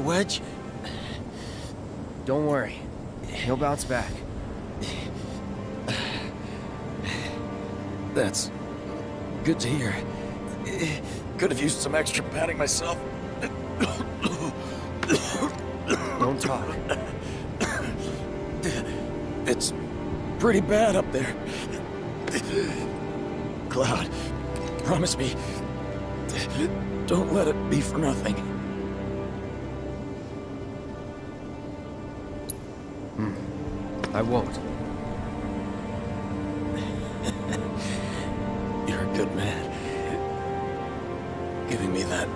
Wedge? Don't worry. He'll bounce back. That's good to hear. Could have used some extra padding myself. Don't talk. It's pretty bad up there. Cloud, promise me, don't let it be for nothing. I won't. You're a good man. Giving me that...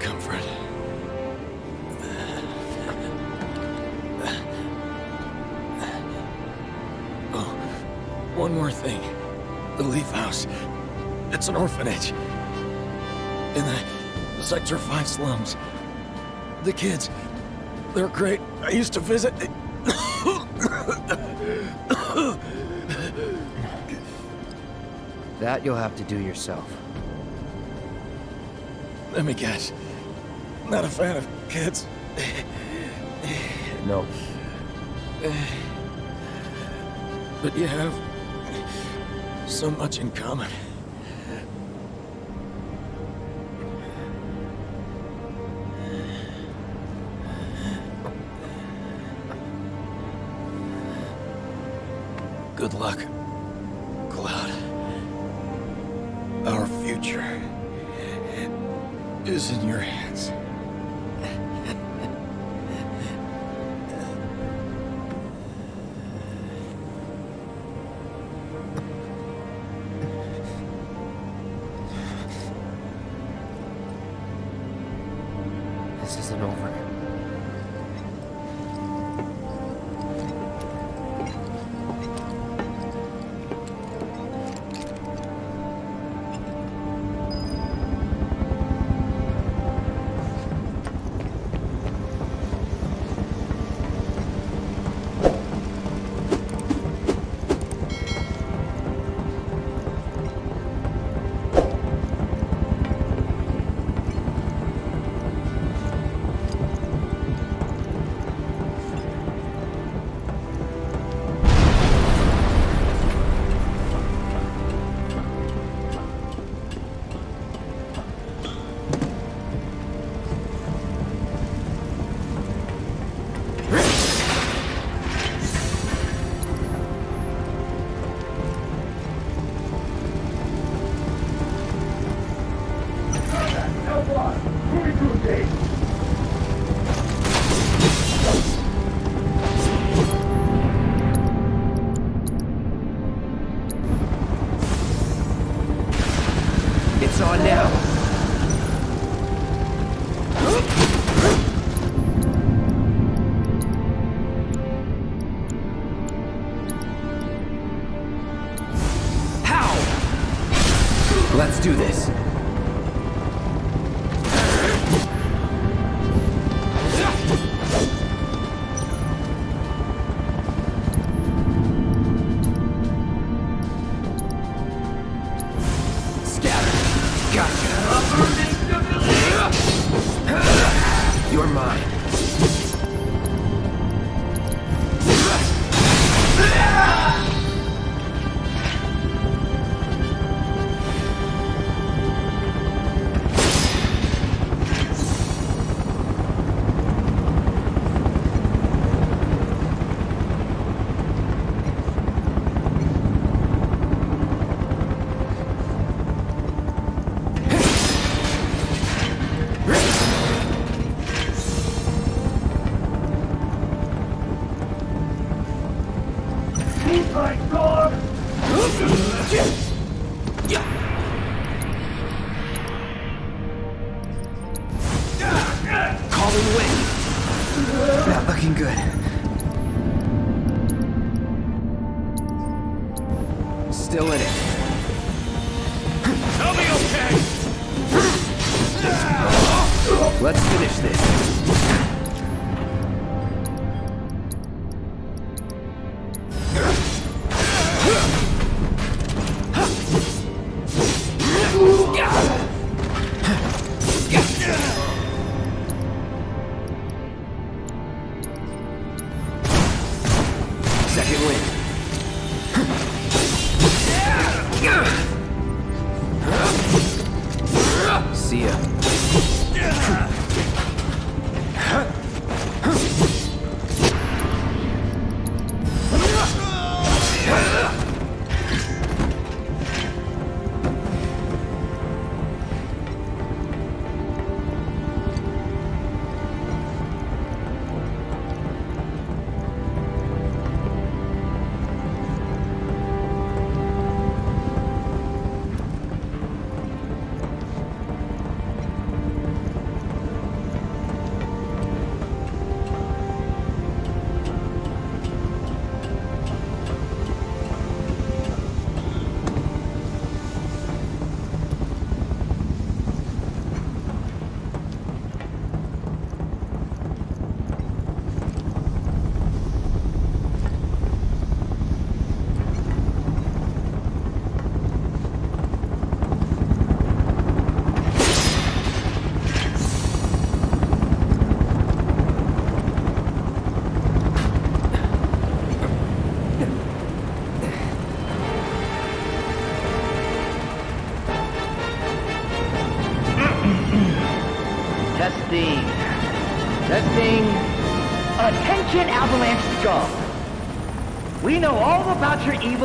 comfort. Oh, one more thing. The Leaf House. It's an orphanage. In the Sector 5 slums. The kids, they're great. I used to visit... That you'll have to do yourself. Let me guess. Not a fan of kids. No. But you have so much in common. It's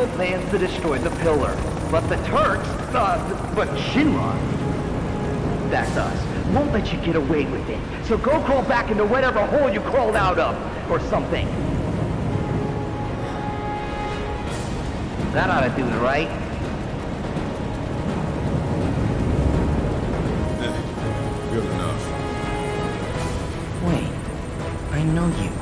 about plans to destroy the pillar. But the Turks, uh, but Shinra, that's us, won't let you get away with it. So go crawl back into whatever hole you crawled out of, or something. That ought to do it, right? Good enough. Wait, I know you.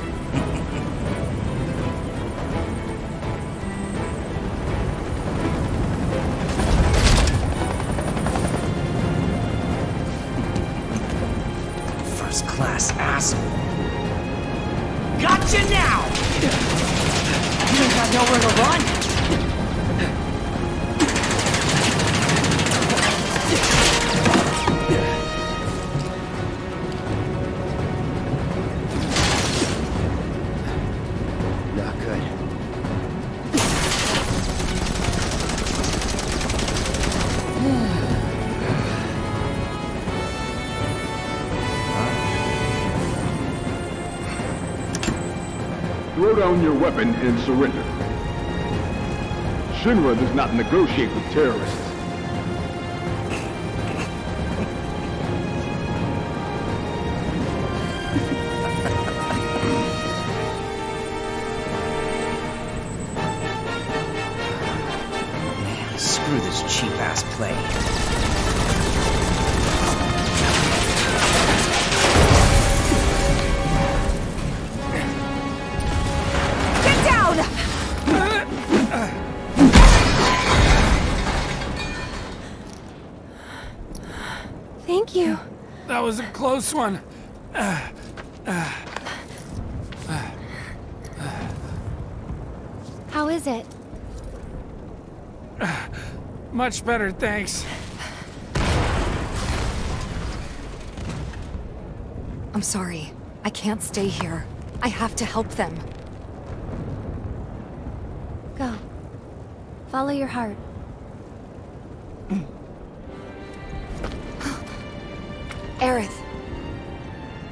down your weapon and surrender. Shinra does not negotiate with terrorists. Thank you. That was a close one. How is it? Much better, thanks. I'm sorry. I can't stay here. I have to help them. Go. Follow your heart.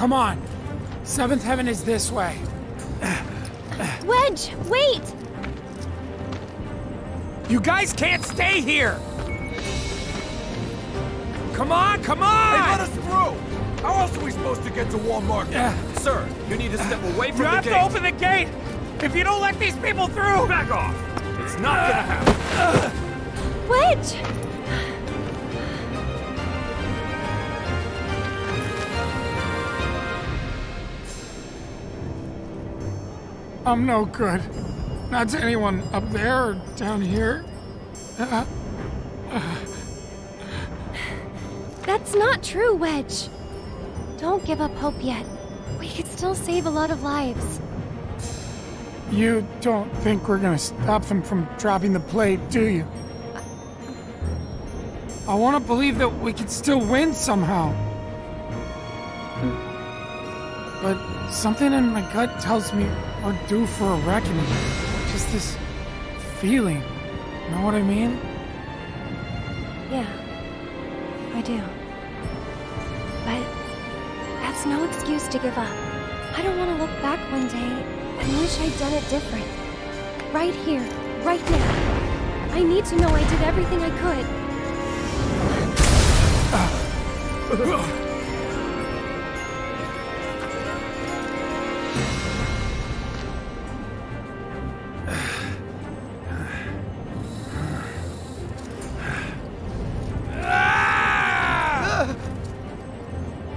Come on. Seventh Heaven is this way. Wedge, wait! You guys can't stay here! Come on, come on! Hey, let us through! How else are we supposed to get to Wall Market? Yeah. Sir, you need to step away from the- gate. You have to open the gate! If you don't let these people through! Back off! It's not gonna happen. Wedge! I'm no good. Not to anyone up there or down here. Uh, That's not true, Wedge. Don't give up hope yet. We could still save a lot of lives. you don't think we're gonna stop them from dropping the plate, do you? I want to believe that we could still win somehow. But something in my gut tells me we're due for a reckoning. Just this feeling. You Know what I mean? Yeah, I do. But that's no excuse to give up. I don't want to look back one day and wish I'd done it different. Right here, right now. I need to know I did everything I could.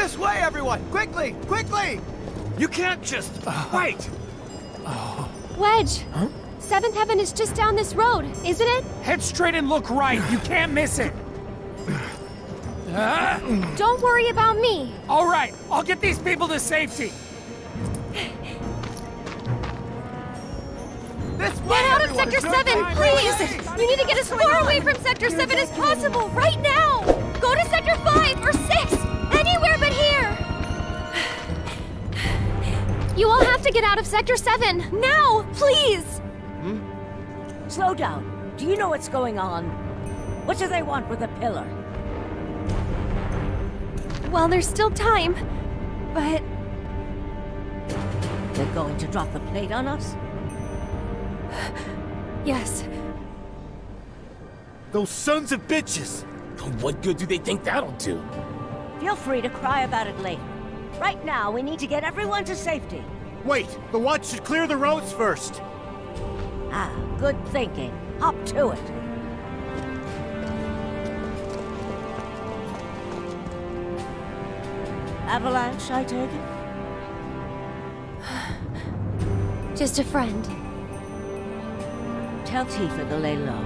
This way, everyone! Quickly! Quickly! You can't just wait. Oh. Wedge! Huh? Seventh Heaven is just down this road, isn't it? Head straight and look right. You can't miss it. Don't worry about me. all right, I'll get these people to safety. This way, Get out of everyone! Sector 7, please! You need to get as far away from Sector 7 as possible, right now! Go to Sector 5 or 6! You all have to get out of Sector 7, now, please! Hmm? Slow down. Do you know what's going on? What do they want with the pillar? Well, there's still time, but They're going to drop the plate on us? yes. Those sons of bitches! What good do they think that'll do? Feel free to cry about it later. Right now, we need to get everyone to safety. Wait, the watch should clear the roads first. Ah, good thinking. Hop to it. Avalanche, I take it? Just a friend. Tell Tifa to lay low.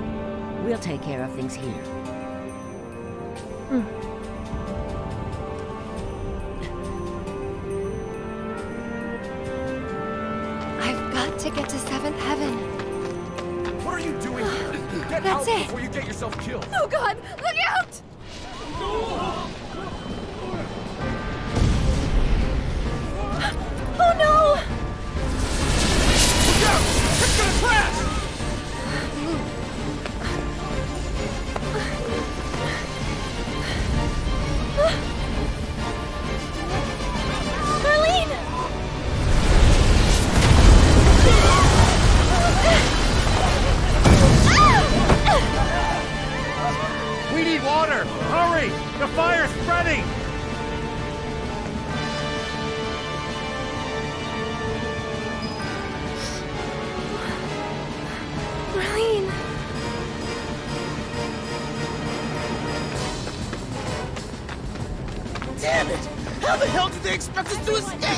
We'll take care of things here. I've It. before you get yourself killed. Oh god, look out! Oh no! Look out! It's gonna crash! We need water! Hurry! The fire's spreading! Marlene! Damn it! How the hell did they expect us to escape?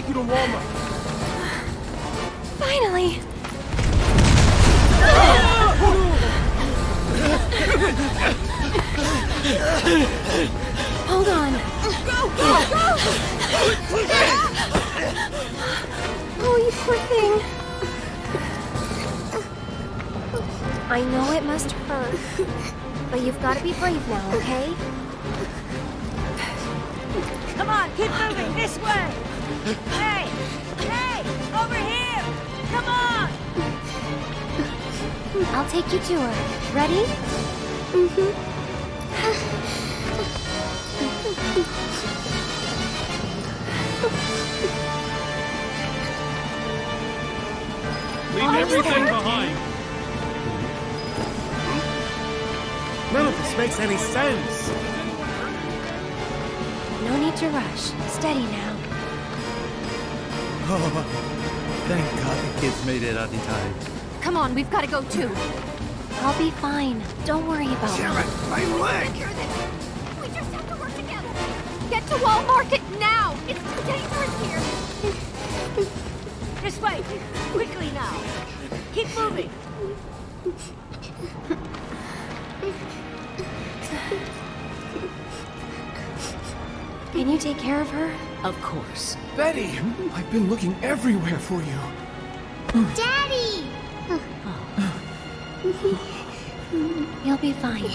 take you to Wall Market. Finally! Hold on. Go, go, go! Oh, you poor thing. I know it must hurt, but you've got to be brave now, okay? Come on, keep moving, this way! Hey, hey, over here. Come on. I'll take you to her. Ready? Mm-hmm. Leave everything behind. None of this makes any sense. No need to rush. Steady now. Oh, thank God the kids made it out in time. Come on, we've got to go too. I'll be fine. Don't worry about Damn me. it, my leg! We just have to work together. Get to Wall Market now. It's too dangerous here. This way. Quickly now. Keep moving. Can you take care of her? Of course. Betty! I've been looking everywhere for you. Daddy! You'll be fine.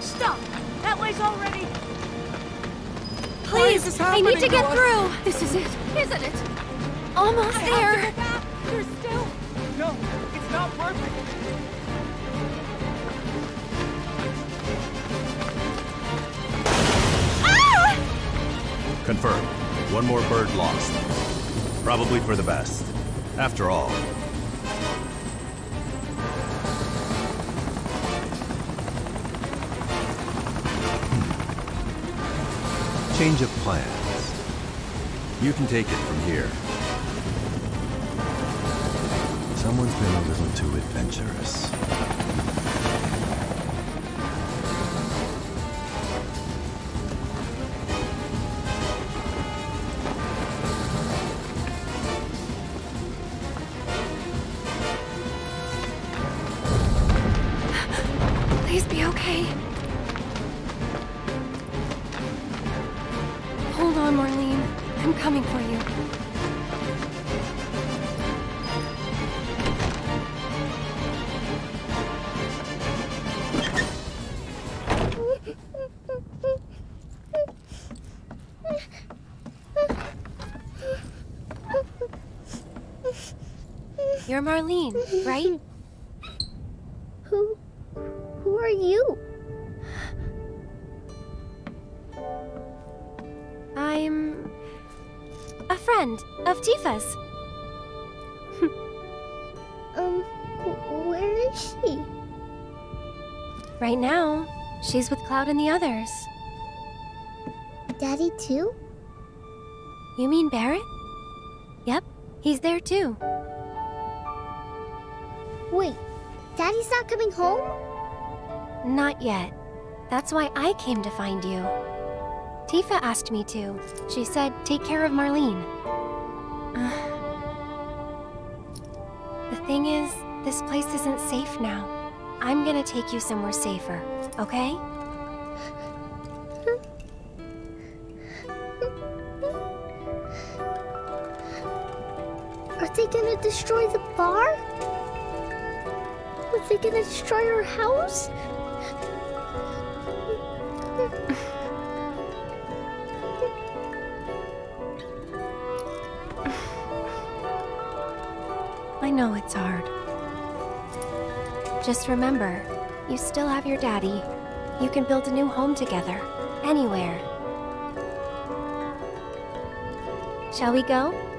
Stop. That way's already. Please, I need to get through. This is it, isn't it? Almost there. There's still... No, it's not perfect. Confirmed. One more bird lost. Probably for the best. After all. Hmm. Change of plans. You can take it from here. Someone's been a little too adventurous. You're Marlene, right? Who... who are you? I'm a friend of Tifa's. Um, where is she? Right now, she's with Cloud and the others. Daddy too? You mean Barret? Yep, he's there too. Wait, Daddy's not coming home? Not yet. That's why I came to find you. Tifa asked me to. She said, take care of Marlene. the thing is, this place isn't safe now. I'm gonna take you somewhere safer, okay? Are they gonna destroy the bar? Are they gonna destroy our house? I know it's hard. Just remember, you still have your daddy. You can build a new home together, anywhere. Shall we go?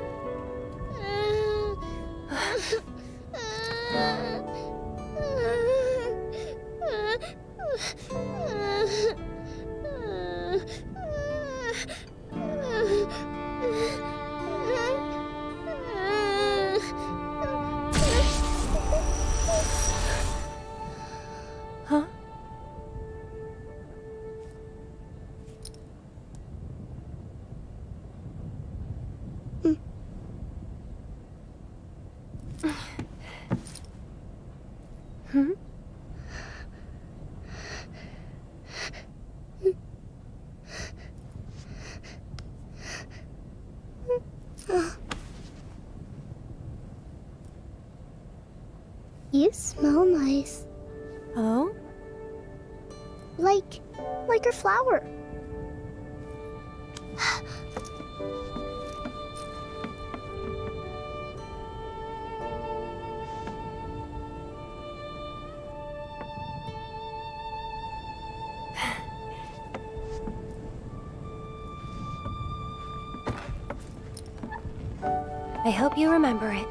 Hope you remember it.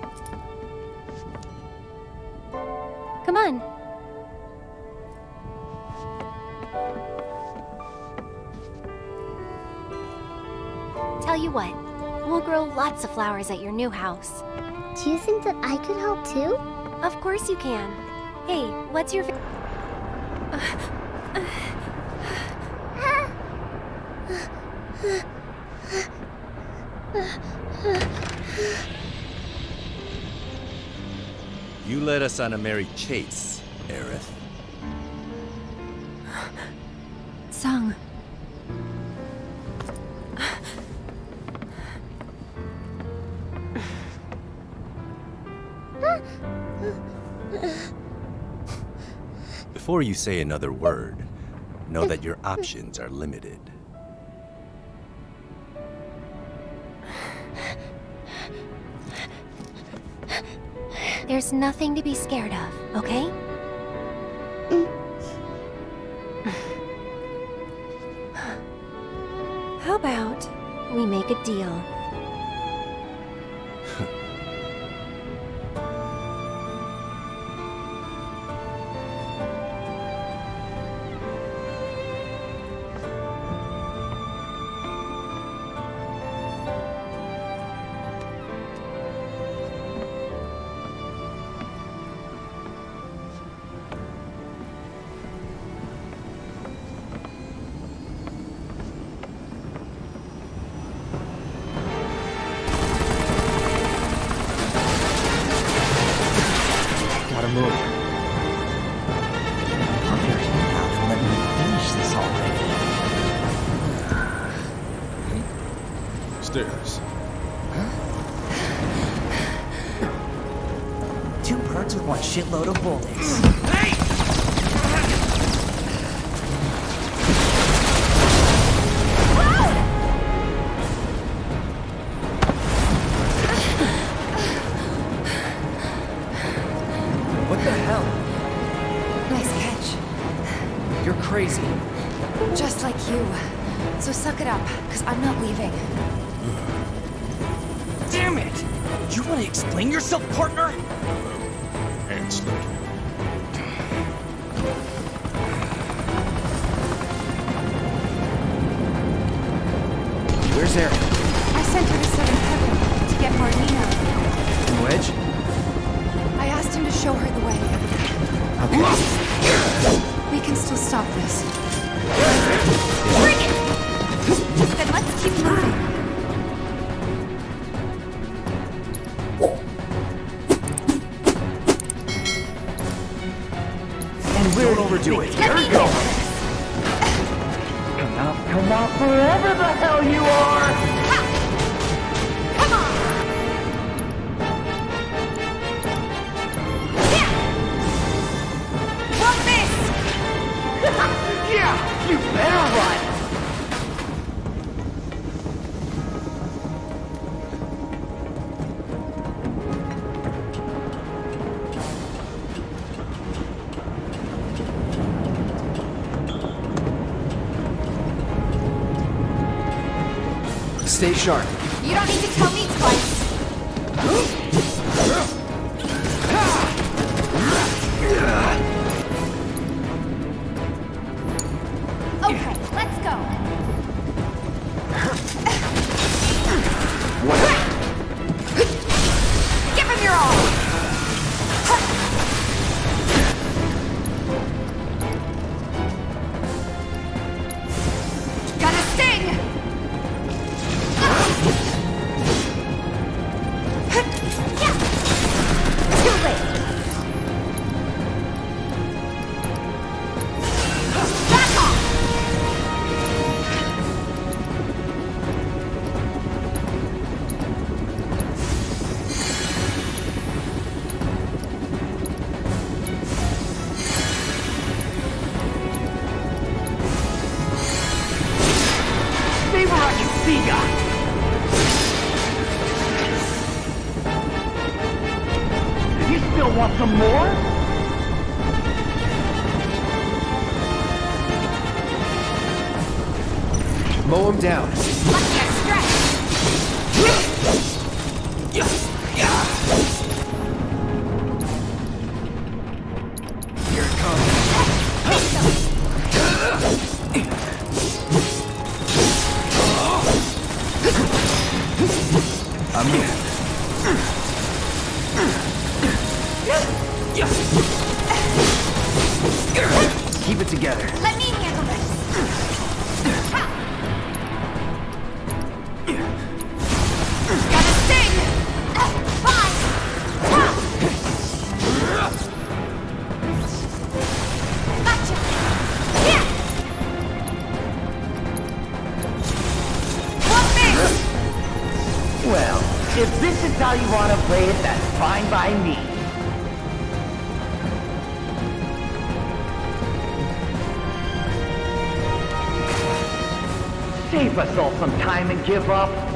Come on. Tell you what, we'll grow lots of flowers at your new house. Do you think that I could help too? Of course you can. Hey, what's your... fa- You led us on a merry chase, Aerith. Tseng. Before you say another word, know that your options are limited. There's nothing to be scared of, okay? Mm. How about we make a deal? With one shitload of bullets. Y'all want some more? Mow him down. If this is how you want to play it, that's fine by me. Save us all some time and give up.